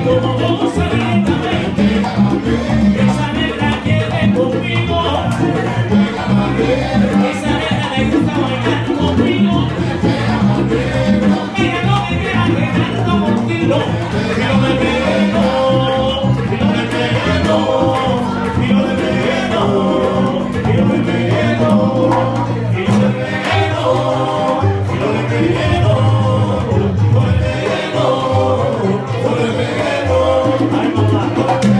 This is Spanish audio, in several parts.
Esa negra le gusta bailar vamos lá, vamos lá.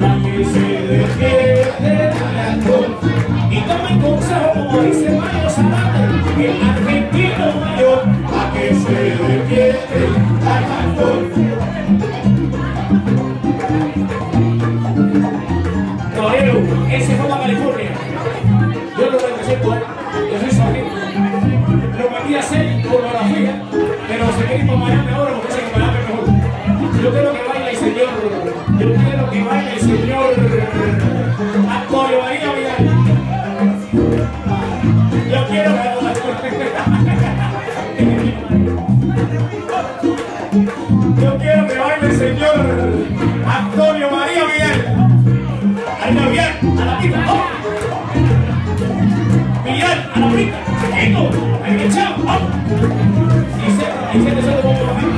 Dale, se. Y tome consejo como dice Mario el argentino mayor, a que se ese fue a California. Yo lo yo soy sargento. Lo metí a hacer coreografía, pero se ir para Miami ahora yo quiero que baile el señor Antonio María Vidal. Yo quiero que Yo quiero que baile el señor Antonio María Vidal. Ahí bien, a la pista, ¡vamos! Miguel, a la pista, chiquito, ahí bien, chao. Y se, se